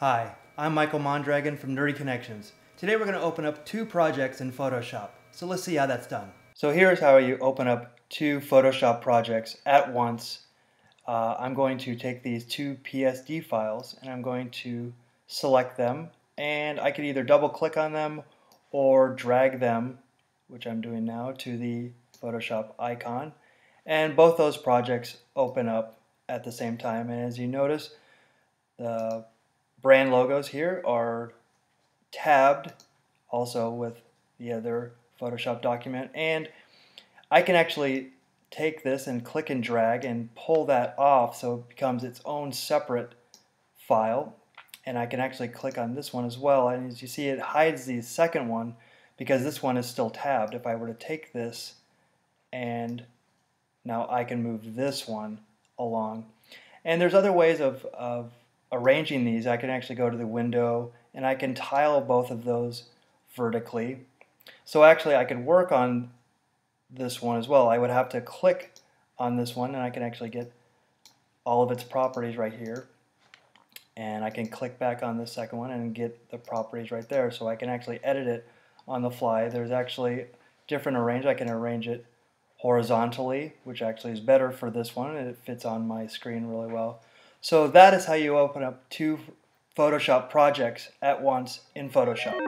Hi, I'm Michael Mondragon from Nerdy Connections. Today we're going to open up two projects in Photoshop. So let's see how that's done. So here's how you open up two Photoshop projects at once. Uh, I'm going to take these two PSD files and I'm going to select them and I could either double click on them or drag them, which I'm doing now, to the Photoshop icon. And both those projects open up at the same time. And as you notice, the brand logos here are tabbed also with the other Photoshop document. And I can actually take this and click and drag and pull that off so it becomes its own separate file and I can actually click on this one as well and as you see it hides the second one because this one is still tabbed if I were to take this and now I can move this one along. And there's other ways of, of arranging these. I can actually go to the window and I can tile both of those vertically. So actually I can work on this one as well. I would have to click on this one and I can actually get all of its properties right here. And I can click back on the second one and get the properties right there. So I can actually edit it on the fly. There's actually different arrange. I can arrange it horizontally, which actually is better for this one. It fits on my screen really well. So that is how you open up two Photoshop projects at once in Photoshop.